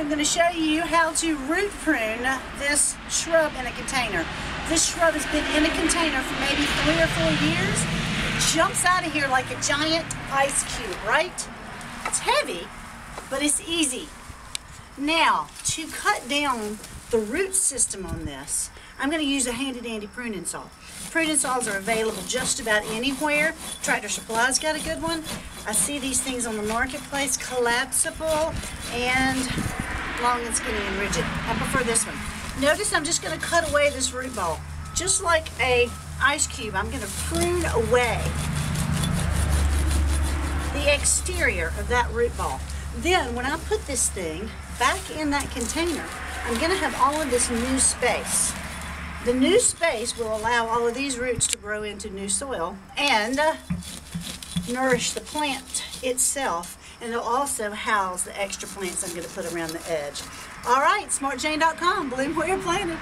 I'm going to show you how to root prune this shrub in a container. This shrub has been in a container for maybe three or four years. It jumps out of here like a giant ice cube, right? It's heavy, but it's easy. Now, to cut down the root system on this, I'm going to use a handy dandy pruning saw. Pruning saws are available just about anywhere. Tractor Supply's got a good one. I see these things on the marketplace, collapsible and long and skinny and rigid. I prefer this one. Notice I'm just going to cut away this root ball. Just like a ice cube, I'm going to prune away the exterior of that root ball. Then when I put this thing back in that container, I'm going to have all of this new space. The new space will allow all of these roots to grow into new soil and uh, nourish the plant itself. And it'll also house the extra plants I'm going to put around the edge. All right, smartjane.com. Bloom where you're planted.